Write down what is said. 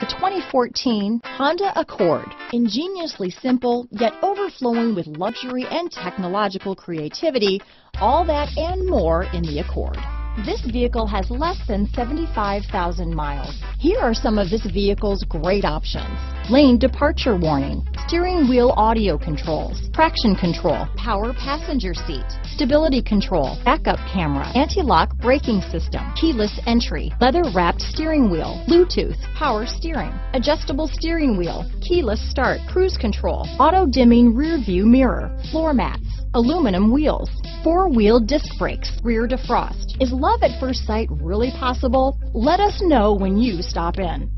The 2014 Honda Accord. Ingeniously simple, yet overflowing with luxury and technological creativity, all that and more in the Accord. This vehicle has less than 75,000 miles. Here are some of this vehicle's great options. Lane departure warning, steering wheel audio controls, traction control, power passenger seat, stability control, backup camera, anti-lock braking system, keyless entry, leather wrapped steering wheel, Bluetooth, power steering, adjustable steering wheel, keyless start, cruise control, auto dimming rear view mirror, floor mats, aluminum wheels, four-wheel disc brakes, rear defrost. Is love at first sight really possible? Let us know when you stop in.